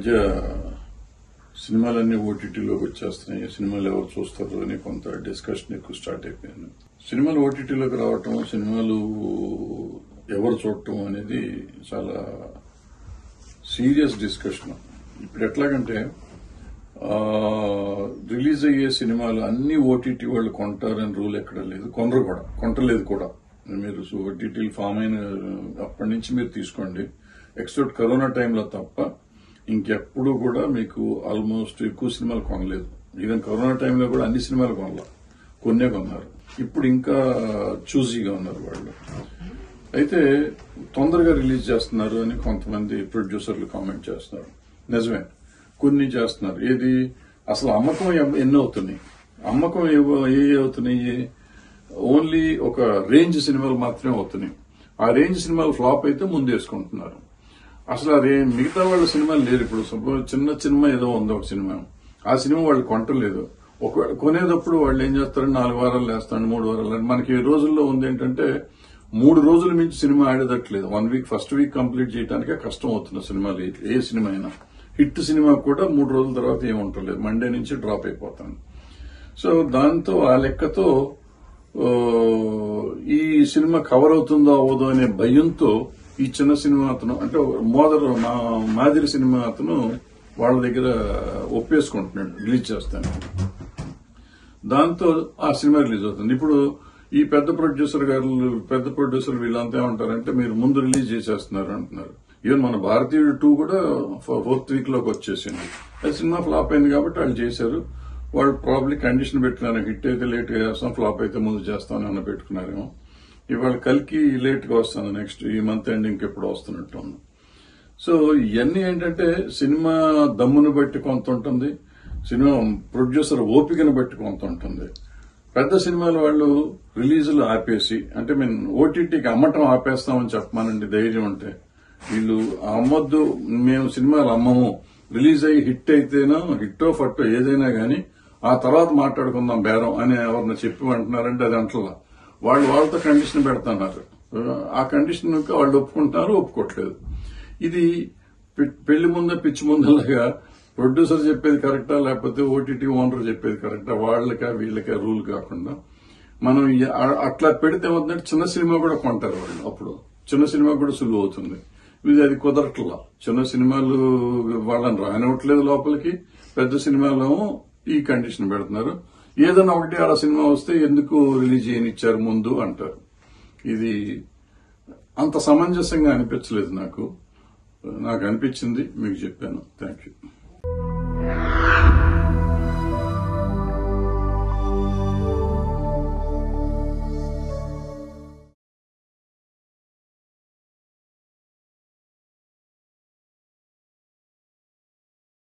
మధ్య సినిమాలన్నీ ఓటీటీలోకి వచ్చేస్తున్నాయి. సినిమాలు ఎవరు చూస్తారు అని కొంత డిస్కషన్ ఎక్కువ స్టార్ట్ అయిపోయింది. సినిమాలు ఓటీటీలోకి రావటం సినిమాలు ఎవరు చూడటం అనేది చాలా సీరియస్ డిస్కషన్ ఇప్పుడు ఎట్లాగంటే రిలీజ్ అయ్యే సినిమాలు అన్ని ఓటీటీ వాళ్ళు కొంటారని రూల్ ఎక్కడ లేదు. కొనరు కూడా కొంటలేదు కూడా. మీరు ఓటీటీ ఫామ్ అయిన అప్పటి నుంచి మీరు తీసుకోండి. ఎక్సెప్ట్ కరోనా టైంలో తప్ప ఇంకెప్పుడు కూడా మీకు ఆల్మోస్ట్ ఎక్కువ సినిమాలు కొనలేదు. ఈవెన్ కరోనా టైంలో కూడా అన్ని సినిమాలు కొనలా. కొన్నే కొన్నారు. ఇప్పుడు ఇంకా చూజీగా ఉన్నారు వాళ్ళు. అయితే తొందరగా రిలీజ్ చేస్తున్నారు అని కొంతమంది ప్రొడ్యూసర్లు కామెంట్ చేస్తున్నారు. నిజమే. కొన్ని చేస్తున్నారు. ఏది? అసలు అమ్మకం ఎన్నో ఎన్ని అవుతున్నాయి. అమ్మకం ఏ ఏ అవుతున్నాయి? ఓన్లీ ఒక రేంజ్ సినిమాలు మాత్రమే అవుతున్నాయి. ఆ రేంజ్ సినిమాలు ఫ్లాప్ అయితే ముందేసుకుంటున్నారు. అసలు అదే మిగతా వాళ్ళ సినిమాలు లేరు ఇప్పుడు సపోజ్ చిన్న సినిమా ఏదో ఉంది ఒక సినిమా. ఆ సినిమా వాళ్ళు కొంటలేదు ఒకవేళ కొనేటప్పుడు వాళ్ళు ఏం చేస్తారు? నాలుగు వారాలు వేస్తాడు మూడు వారాలు. మనకి ఈ రోజుల్లో ఉంది ఏంటంటే మూడు రోజుల మించి cinema ఆడేటట్లేదు. One week first week complete చేయడానికే కష్టం అవుతుంది సినిమాలు. ఏ- సినిమా అయినా. హిట్ సినిమా కూడా మూడు రోజుల తర్వాత ఏం ఉంటలేదు మండే నుంచి డ్రాప్ అయిపోతాను. సో దాంతో ఆ లెక్కతో ఈ సినిమా కవర్ అవుతుందో అవ్వదో అనే భయంతో ఈ చిన్న సినిమా అతను అంటే మోదరు మా మాదిరి సినిమా అతను వాళ్ళ దగ్గర ఒప్పేసుకుంటున్నాడు రిలీజ్ చేస్తాను. దాంతో ఆ సినిమా రిలీజ్ అవుతుంది. ఇప్పుడు ఈ పెద్ద ప్రొడ్యూసర్ గారు పెద్ద ప్రొడ్యూసర్ వీళ్ళంతా ఏమంటారంటే మీరు ముందు రిలీజ్ చేసేస్తున్నారు అంటున్నారు. ఈవెన్ మన భారతీయుడు టూ కూడా ఫోర్త్ వీక్లోకి వచ్చేసింది. అది సినిమా ఫ్లాప్ అయింది కాబట్టి వాళ్ళు చేశారు. వాళ్ళు ప్రాబ్లీ కండిషన్ పెట్టుకున్నారు హిట్ అయితే లేట్ చేస్తాం ఫ్లాప్ అయితే ముందు చేస్తాం అని పెట్టుకున్నారేమో. ఇవాళ కలికి లేట్గా వస్తుంది వస్తాను నెక్స్ట్ ఈ మంత్ ఎండింగ్కి ఎప్పుడు వస్తున్నట్టు ఉంది. సో ఇవన్నీ ఏంటంటే సినిమా దమ్మును బట్టి కొంత ఉంటుంది సినిమా ప్రొడ్యూసర్ ఓపికను బట్టి కొంత ఉంటుంది. పెద్ద సినిమాల వాళ్ళు రిలీజులు ఆపేసి అంటే మేము ఓటీటీకి అమ్మటం ఆపేస్తామని చెప్పమానండి ధైర్యం ఉంటే వీళ్ళు అమ్మొద్దు మేము సినిమాలు అమ్మము రిలీజ్ అయ్యి హిట్ అయితేనో హిట్టో ఫట్టో ఏదైనా గానీ ఆ తర్వాత మాట్లాడుకుందాం బేరం అని ఎవరిని చెప్పి అంటున్నారంటే అది అంటలా. వాళ్ళు వాళ్ళతో కండిషన్ పెడుతున్నారు. ఆ కండిషన్ వాళ్ళు ఒప్పుకుంటున్నారు ఒప్పుకోవట్లేదు ఇది పెళ్ళి ముందే పిచ్చి ముందలాగా ప్రొడ్యూసర్ చెప్పేది కరెక్టా లేకపోతే ఓటీటీ ఓనర్ చెప్పేది కరెక్టా వాళ్ళకా వీళ్ళకా రూల్ కాకుండా మనం అట్లా పెడితే ఏమవుతుందంటే చిన్న సినిమా కూడా కొంటారు వాళ్ళు అప్పుడు. చిన్న సినిమా కూడా సులువు అవుతుంది. ఇది అది కుదరట్లా. చిన్న సినిమాలు వాళ్ళని రానివ్వట్లేదు లోపలికి. పెద్ద సినిమాలేమో ఈ కండిషన్ పెడుతున్నారు. ఏదైనా ఒకటి అలా సినిమా వస్తే ఎందుకు రిలీజ్ చేయనిచ్చారు ముందు అంటారు. ఇది అంత సమంజసంగా అనిపించలేదు నాకు. నాకు అనిపించింది మీకు చెప్పాను. Thank you